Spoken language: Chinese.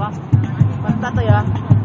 Bukan.